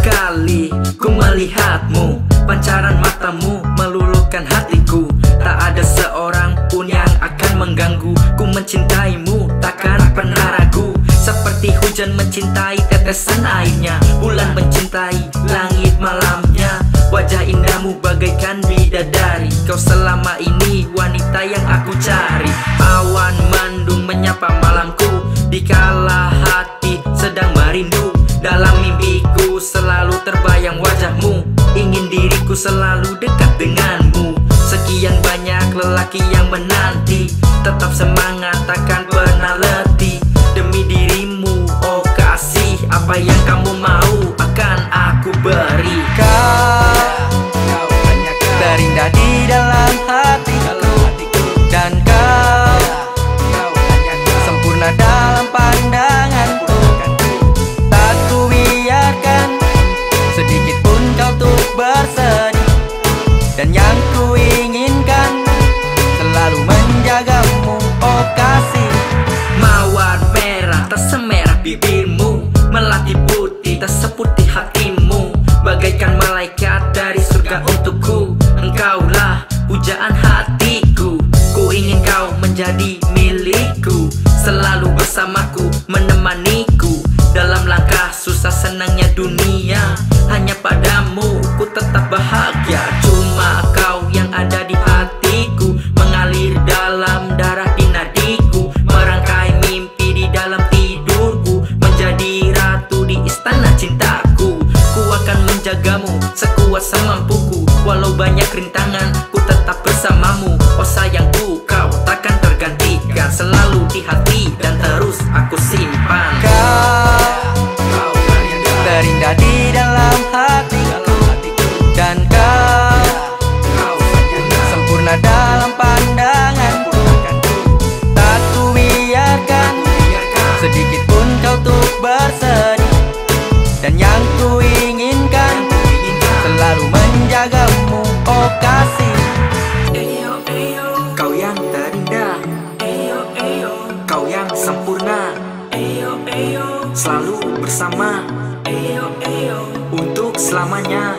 kali ku melihatmu. Pancaran matamu meluluhkan hatiku. Tak ada seorang pun yang akan mengganggu. Ku mencintaimu takkan pernah ragu Seperti hujan mencintai tetesan airnya. Bulan mencintai langit malamnya. Wajah indahmu bagaikan bidadari. Kau selama ini wanita yang aku cari. Awan mendung menyapa malamku. Dikala hati sedang merindu. Dalam mimpiku Selalu dekat denganmu. Sekian banyak lelaki yang menanti. Tetap semangat takkan pernah letih. Demi dirimu oh kasih Apa yang kamu mau akan aku beri malaikat dari surga untukku. Engkaulah pujaan hatiku. Ku ingin kau menjadi milikku. Selalu bersamaku menemaniku. Dalam langkah susah senangnya dunia Hanya padamu ku tetap bahagia sekuat semampuku Walau banyak rintangan ku tetap bersamamu. Oh sayangku kau takkan tergantikan. Selalu di hati dan terus aku simpan. Kau terindah di dalam hatiku. Dan kau sempurna dalam pandanganku. Tak ku biarkan sedikit pun kau tuh bersedih Selalu bersama. Untuk selamanya